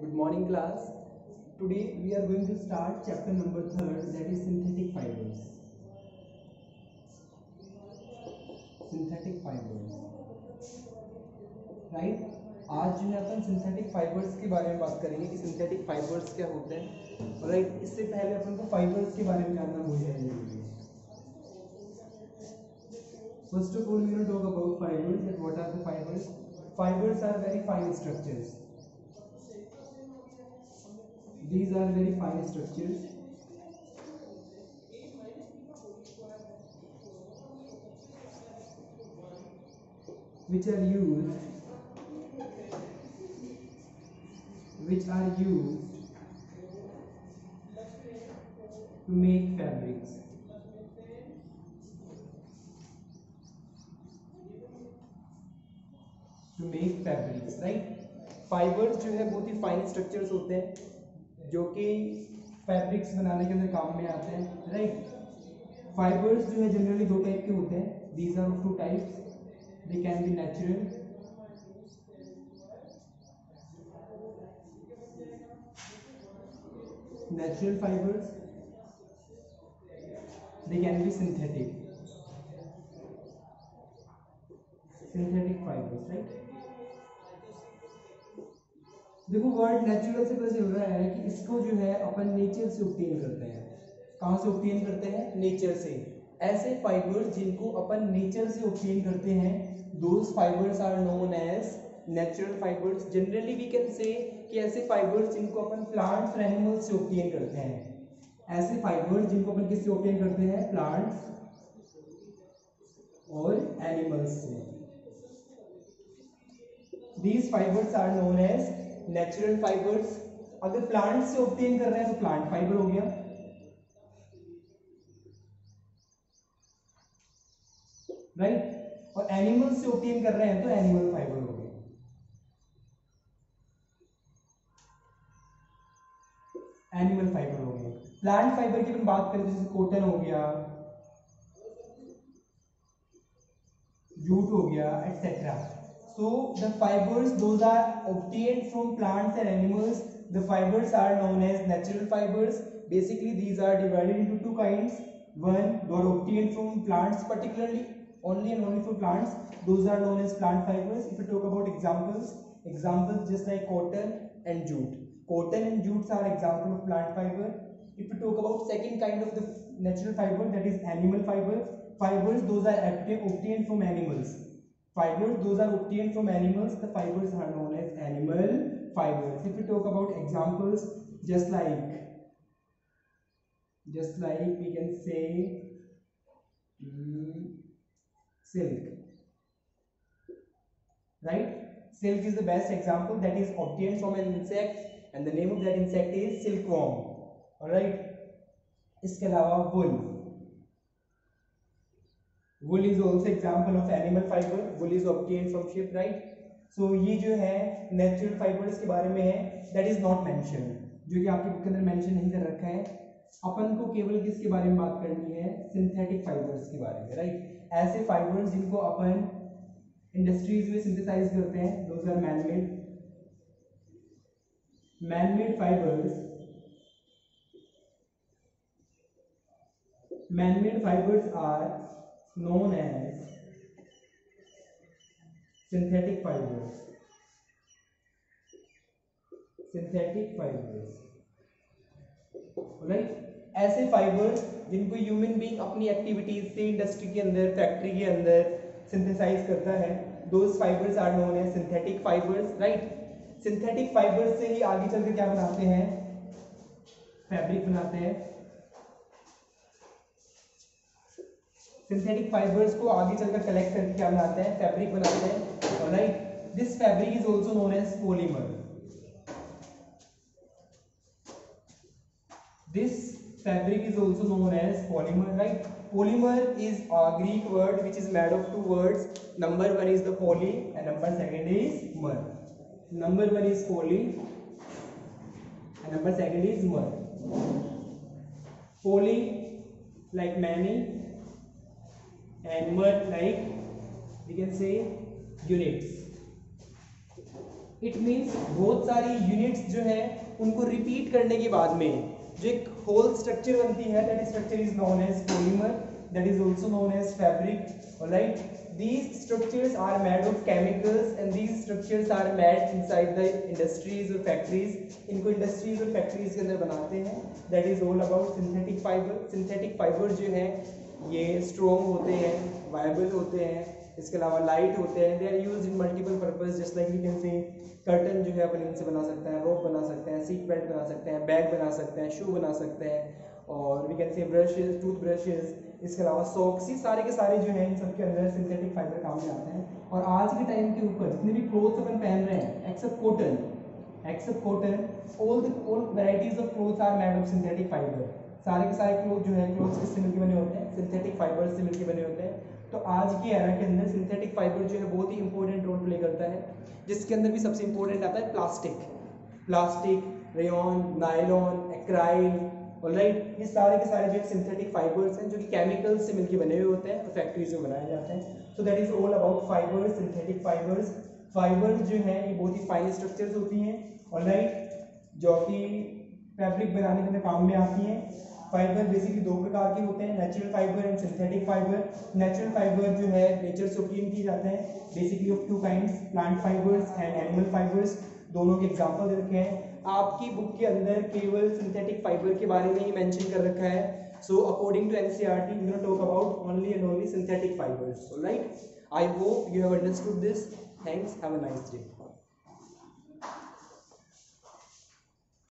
Good morning class today we are going to start chapter number third that is synthetic fibres synthetic fibres right आज जो है अपन synthetic fibres के बारे में बात करेंगे कि सिंथेटिक फाइबर्स क्या होते हैं। राइट इससे पहले अपन को फाइबर्स के बारे में जानना हो। जाएगा first of all you know talk about fibres that what are the fibres fibres are very fine structures These are very fine structures. Which are used, which are used to make fabrics. To make fabrics right fibres जो है बहुत ही fine structures होते हैं जो कि fabrics बनाने के अंदर काम में आते हैं राइट फाइबर्स जो है जनरली दो टाइप के होते हैं. These are two types they can be natural natural fibres they can be synthetic. Synthetic fibers, right? देखो वर्ड नेचुरल से पता चल रहा है कि इसको जो है अपन नेचर से ऑब्टेन करते हैं। कहाँ से ऑब्टेन करते हैं? नेचर से। ऐसे फाइबर्स जिनको अपन नेचर से ऑब्टेन करते हैं those fibres are known as natural fibres generally we can say कि ऐसे फाइबर्स जिनको अपन प्लांट्स और एनिमल्स से ऑब्टेन करते हैं। ऐसे फाइबर्स जिनको अपन किससे ऑब्टेन करते हैं? प्लांट्स और एनिमल्स से। These fibres are known as natural fibres अगर प्लांट से ऑब्टेन कर रहे हैं तो प्लांट फाइबर हो गया। Right right? और एनिमल से ऑब्टेन कर रहे हैं तो एनिमल फाइबर हो गया। एनिमल फाइबर हो गया। प्लांट फाइबर की अपन बात करें, जैसे कॉटन हो गया जूट हो गया etcetera so the fibers those are obtained from plants and animals. The fibers are known as natural fibers. Basically these are divided into two kinds. One are obtained from plants particularly only and only for plants. Those are known as plant fibers. If we talk about examples examples just like cotton and jute. Cotton and jutes are example of plant fiber. If we talk about second kind of the natural fiber that is animal fiber fibers those are obtained from animals fibers those are obtained from animals the fibers are known as animal fibers if we talk about examples just like just like we can say mm, silk right silk is the best example that is obtained from an insect and the name of that insect is silkworm all right इसके अलावा wool Wool is also example of animal fiber. Wool is obtained from sheep, right? So, ये जो है, natural fibers के बारे में है, that is not mentioned. जो कि आपकी बुक के अंदर मेंशन नहीं कर रखा है। अपन को केवल किसके बारे में बात करनी है? सिंथेटिक फाइबर्स के बारे में राइट ऐसे फाइबर्स जिनको अपन इंडस्ट्रीज़ में सिंथेसाइज करते हैं those are manmade manmade fibres manmade fibres are known as synthetic fibers. Synthetic fibers. Right ऐसे फाइबर्स जिनको ह्यूमन बीइंग अपनी एक्टिविटीज़ से इंडस्ट्री के अंदर फैक्ट्री के अंदर सिंथेसाइज करता है those fibres are known as synthetic fibres right synthetic fibres से ही आगे चलकर क्या बनाते हैं? फैब्रिक बनाते हैं। सिंथेटिक फाइबर्स को आगे चलकर कलेक्ट करके क्या बनाते हैं फैब्रिक बनाते हैं। Right this fabric is also known as polymer this fabric is also known as polymer right polymer is a Greek word which is made of two words number one is the poly and number second is mer number one is poly and number second is mer poly like many and mud like we can say units it means बहुत सारी units जो है उनको repeat करने के बाद में जो एक होल स्ट्रक्चर बनती है that structure is known as polymer is also known as fabric all right these structures are made of chemicals and these structures are made inside the industries or factories इनको industries और factories के अंदर बनाते हैं that is all about synthetic fiber synthetic fiber जो है ये strong होते हैं, viable होते हैं, इसके अलावा लाइट होते हैं they are use in multiple purpose just like we can say curtain जो है अपन इनसे बना सकते हैं रोप बना सकते हैं सीट बेल्ट बना सकते हैं बैग बना सकते हैं शू बना सकते हैं, और we can say brushes tooth brushes इसके अलावा सॉक्स ये सारे के सारे जो हैं, इन सब के अंदर सिंथेटिक फाइबर काम में आते हैं। और आज के टाइम के ऊपर जितने भी क्लोथ्स अपन पहन रहे हैं except cotton except cotton all the all varieties of clothes are made of synthetic fiber सारे के सारे क्लोथ जो है क्लोथ्स किससे मिलकर बने होते हैं? सिंथेटिक फाइबर से मिलकर बने होते हैं। तो आज की एरा के अंदर सिंथेटिक फाइबर जो है, बहुत ही इंपॉर्टेंट रोल प्ले करता है। जिसके अंदर भी सबसे इंपॉर्टेंट आता है plastic plastic rayon nylon acrylic और राइट ये सारे के सारे जो सिंथेटिक फाइबर्स हैं, जो कि केमिकल्स से मिलकर बने हुए होते हैं तो फैक्ट्रीज में बनाए जाते हैं। So that is all about fibers synthetic fibers fibers जो हैं, ये बहुत ही फाइन स्ट्रक्चर्स होती हैं और राइट जो कि फैब्रिक बनाने के काम में आती हैं। फाइबर बेसिकली दो प्रकार के होते हैं natural fiber and synthetic fiber natural fiber जो है नेचर से ऑब्टेन किए जाते हैं basically of two kind plant fibers and animal fibers दोनों के एग्ज़ाम्पल दे रखे हैं। आपकी बुक के अंदर केवल सिंथेटिक फाइबर के बारे में ही मैंशन कर रखा है। So according to NCERT we gonna talk about only and only synthetic fibers right I hope you have understood this thanks have a nice day